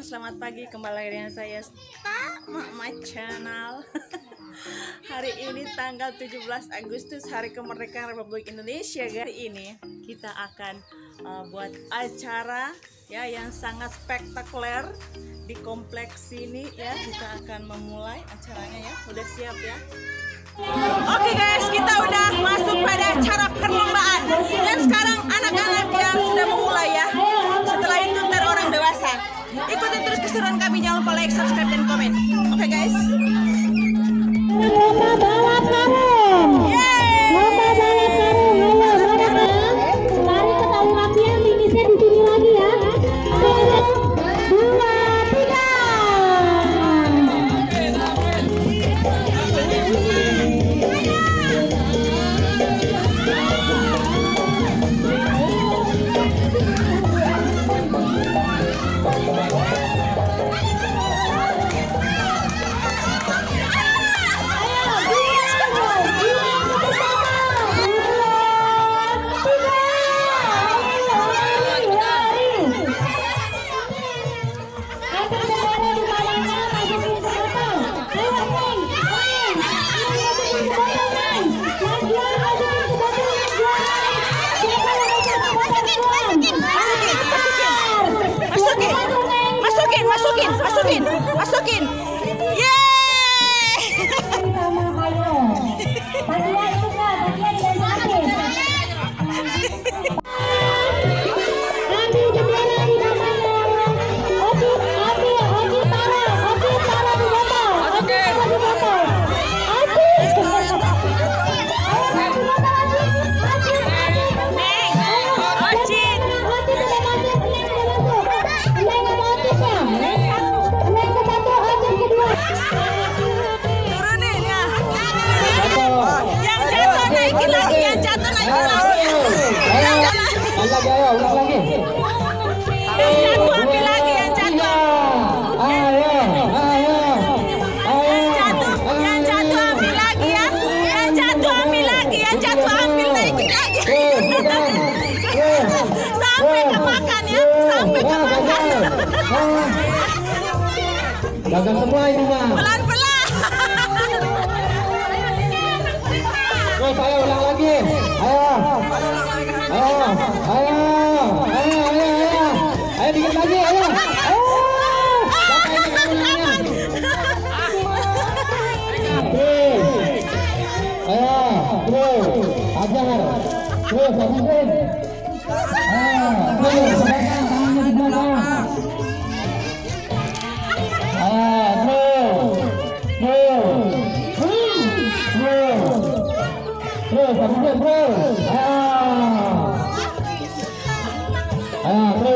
teman-teman, selamat pagi kembali lagi dengan saya Sta Mama Channel. Hari ini tanggal 17 Agustus Hari Kemerdekaan Republik Indonesia Hari ini kita akan uh, buat acara ya yang sangat spektakuler di kompleks ini ya. Kita akan memulai acaranya ya, udah siap ya? Oke okay guys, kita udah masuk pada acara perlombaan. Dan sekarang anak-anak yang sudah memulai ya. Setelah itu ntar orang dewasa. Ikutin terus keseruan kami. Jangan lupa like, subscribe, dan komen. Oke okay, guys. Gagal semua ini mah. Pelan pelan. Wes saya ulang lagi. Ayo. Ayo. Ayo. Ayo ayo ayo. Ayo dikit lagi ayo. Ayo. Ayo. Terus. Terus. Terus.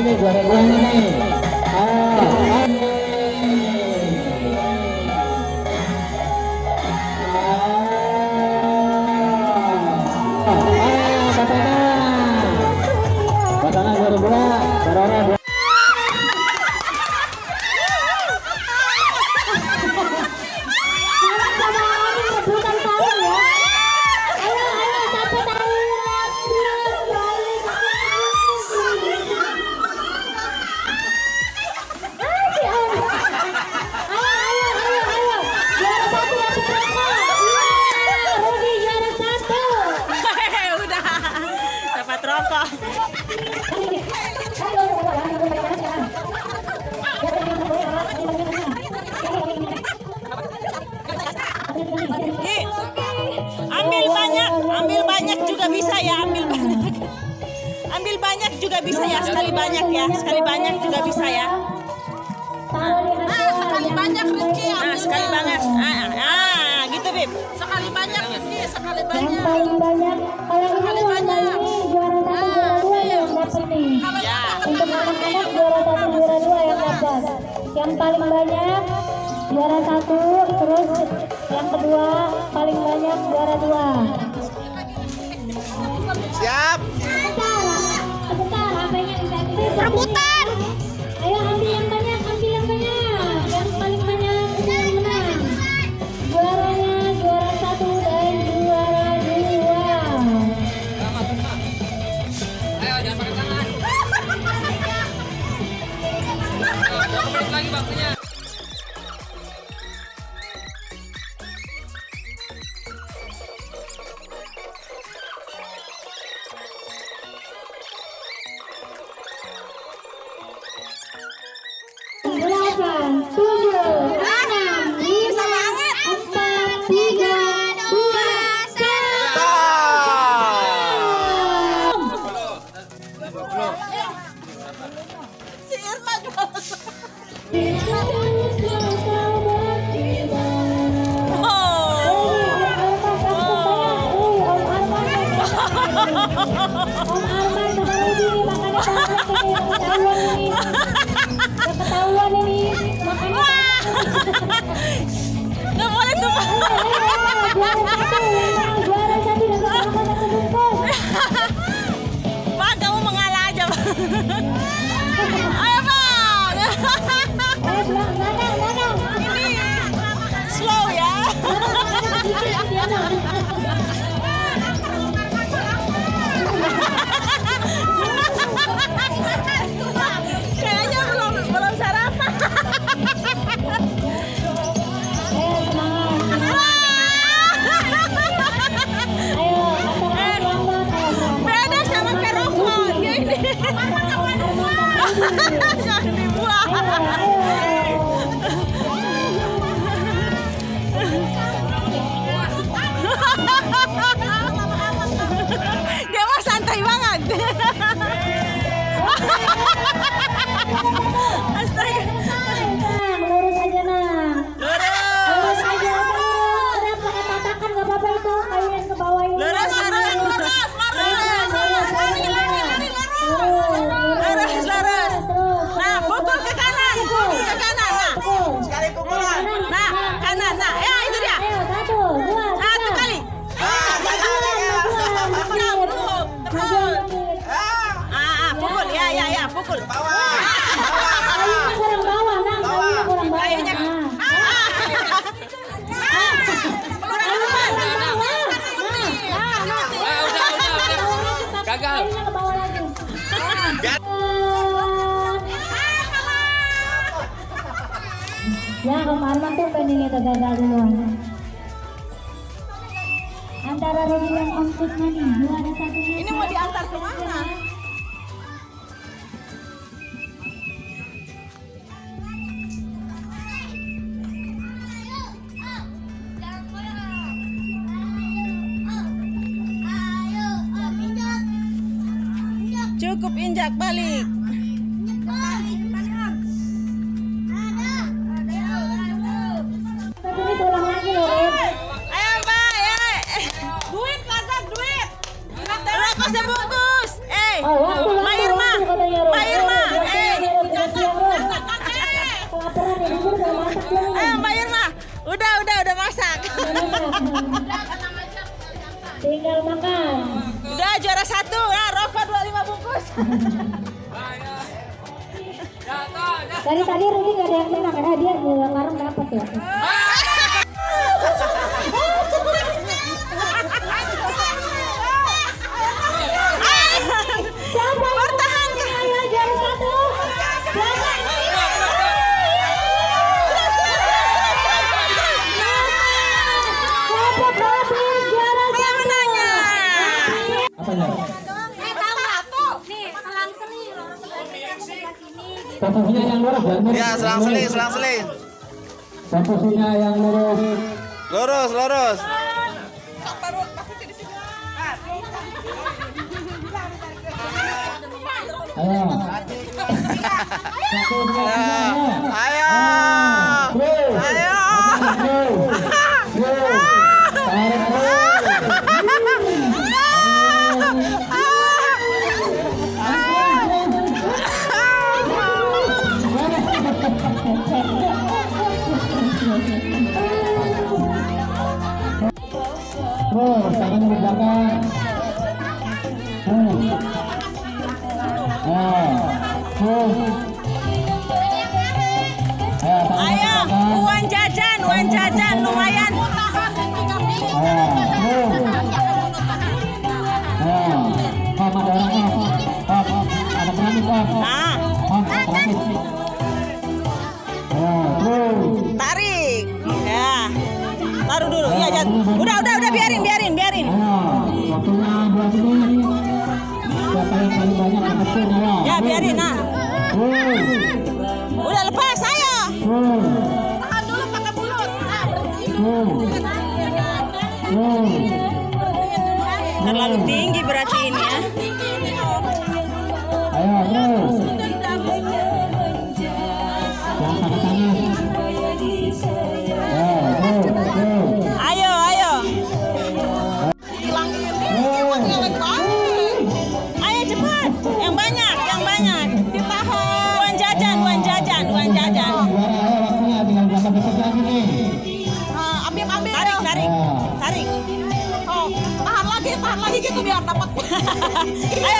siapa lagi nih? Juara banyak ya, sekali banyak juga bisa ya. Nah, sekali banyak Rizky. Nah, sekali banyak. Ah, ah, gitu Bib. Sekali banyak Rizky, sekali Yang paling banyak, kalau ini lomba ini juara satu juara dua yang dapat nih. Ya. Untuk anak-anak juara satu juara dua yang dapat. Yang paling banyak juara satu, terus yang kedua paling banyak juara dua. Siap. Sebentar, sebentar, HP-nya disentif. Rebutan. Ayo ambil yang banyak, ambil yang banyak. Yang paling banyak itu yang menang. Juaranya juara satu dan juara dua. Ayo jangan pakai tangan. Lagi waktunya. Jangan dibuang. Dia mah santai banget. Astaga. hampir pendingnya gagal duluan antara Rudi dan Om Kusman dua ada satunya ini mau diantar ke mana? Cukup injak balik. ya Ya, selang seli, selang seli. Posisinya yang lurus. Lurus, lurus. Ayo. Ayo. Ayo. Ayo. Hmm. Terlalu tinggi berarti ini. I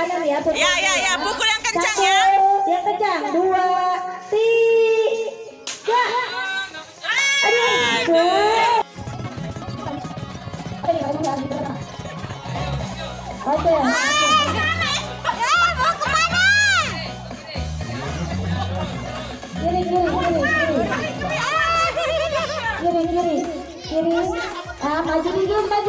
kanan ya. Ya, ya, ya. Pukul yang kencang ya. Yang kencang. Dua, tiga. Aduh. Oke. Kiri, kiri kiri kiri kiri kiri kiri kiri ah maju dulu kiri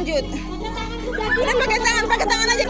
lanjut. Udah pakai tangan pakai tangan aja.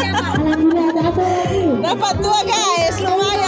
Dapat. Dapat dua guys, lumayan.